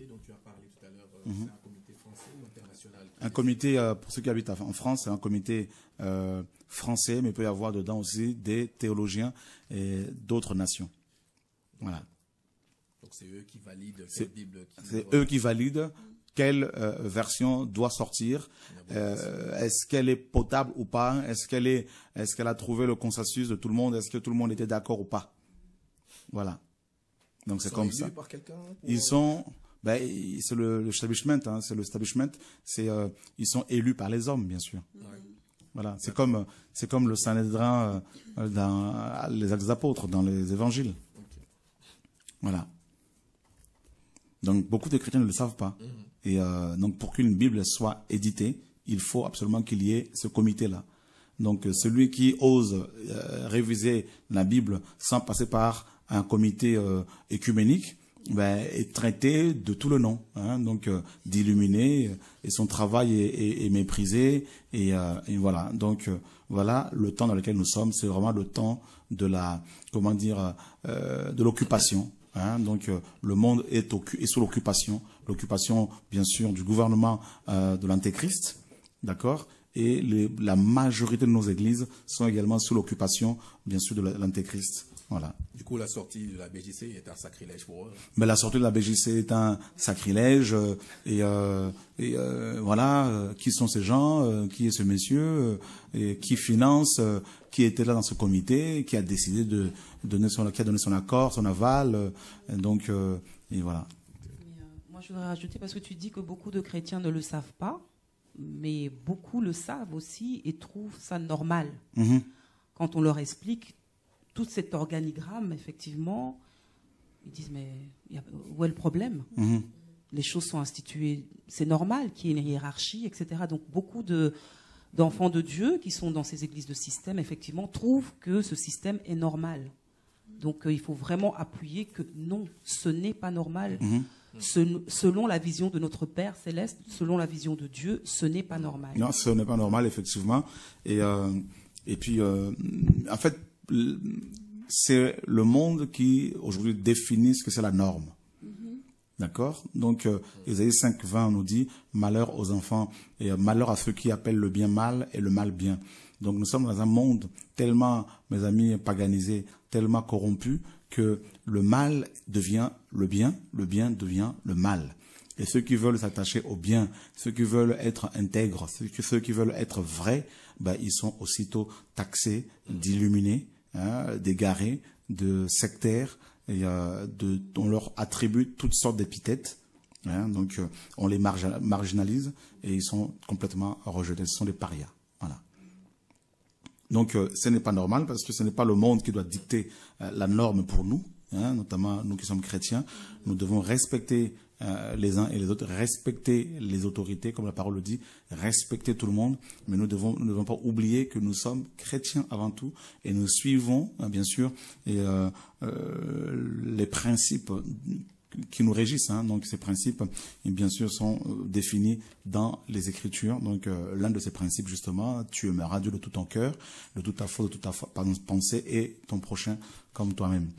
comité dont tu as parlé tout à l'heure, euh, c'est un comité français ou international Un comité, euh, pour ceux qui habitent en France, c'est un comité euh, français, mais il peut y avoir dedans aussi des théologiens et d'autres nations. Voilà. Donc c'est eux qui valident cette Bible. C'est doit- eux qui valident quelle euh, version doit sortir. Euh, est-ce qu'elle est potable ou pas? Est-ce qu'elle est, est-ce qu'elle a trouvé le consensus de tout le monde? Est-ce que tout le monde était d'accord ou pas? Voilà. Donc c'est comme ça. par quelqu'un pour- Ils sont, ben, c'est le, le establishment, hein, c'est le establishment. C'est, euh, ils sont élus par les hommes, bien sûr. Voilà, c'est comme, c'est comme le Sanhédrin euh, dans les actes des apôtres, dans les évangiles. Voilà. Donc beaucoup de chrétiens ne le savent pas. Et euh, donc pour qu'une Bible soit éditée, il faut absolument qu'il y ait ce comité-là. Donc euh, celui qui ose euh, réviser la Bible sans passer par un comité euh, écuménique, ben, est traité de tout le nom, hein, donc euh, d'illuminé, euh, et son travail est, est- est méprisé, et, euh, et voilà. Donc euh, voilà le temps dans lequel nous sommes, c'est vraiment le temps de la, comment dire, euh, de l'occupation. hein. donc euh, le monde est, est sous l'occupation, l'occupation bien sûr du gouvernement de l'antéchrist, d'accord, et les- la majorité de nos églises sont également sous l'occupation bien sûr de la- l'antéchrist. Voilà. Du coup, la sortie de la BJC est un sacrilège pour eux. Mais la sortie de la BJC est un sacrilège. euh, et euh, et, euh, voilà, euh, qui sont ces gens euh, Qui est ce monsieur euh, et Qui finance euh, Qui était là dans ce comité Qui a décidé de donner son, qui a donné son accord, son aval euh, Donc, euh, et voilà. Mais, euh, moi, je voudrais rajouter, parce que tu dis que beaucoup de chrétiens ne le savent pas, mais beaucoup le savent aussi et trouvent ça normal. Mhm. Quand on leur explique tout cet organigramme, effectivement, ils disent, mais il y a- où est le problème? Mhm. Les choses sont instituées, c'est normal qu'il y ait une hiérarchie, etc. Donc beaucoup de d'enfants de Dieu qui sont dans ces églises de système, effectivement, trouvent que ce système est normal. Donc euh, il faut vraiment appuyer que non, ce n'est pas normal. Mhm. Ce- selon la vision de notre Père céleste, selon la vision de Dieu, ce n'est pas normal. Non, ce n'est pas normal, effectivement. Et, euh, et puis, euh, en fait, c'est le monde qui, aujourd'hui, définit ce que c'est la norme. D'accord? Donc, euh, Ésaïe 5, 20 nous dit malheur aux enfants et malheur à ceux qui appellent le bien mal et le mal bien. Donc, nous sommes dans un monde tellement, mes amis, paganisé, tellement corrompu que le mal devient le bien, le bien devient le mal. Et ceux qui veulent s'attacher au bien, ceux qui veulent être intègres, ceux qui, ceux qui veulent être vrais, ben, ils sont aussitôt taxés d'illuminés, hein, d'égarés, de sectaires, euh, on leur attribue toutes sortes d'épithètes. hein. donc euh, on les margi- marginalise et ils sont complètement rejetés. Ce sont des parias. Donc euh, ce n'est pas normal parce que ce n'est pas le monde qui doit dicter la norme pour nous, hein, notamment nous qui sommes chrétiens. Nous devons respecter euh, les uns et les autres, respecter les autorités, comme la parole le dit, respecter tout le monde. Mais nous devons, nous ne devons pas oublier que nous sommes chrétiens avant tout et nous suivons, hein, bien sûr, euh, euh, les principes qui nous régissent. hein. Donc ces principes, bien sûr, sont euh, définis dans les Écritures. Donc euh, l'un de ces principes, justement, tu aimeras Dieu de tout ton cœur, de toute ta foi, de toute ta pardon, pensée et ton prochain comme toi-même.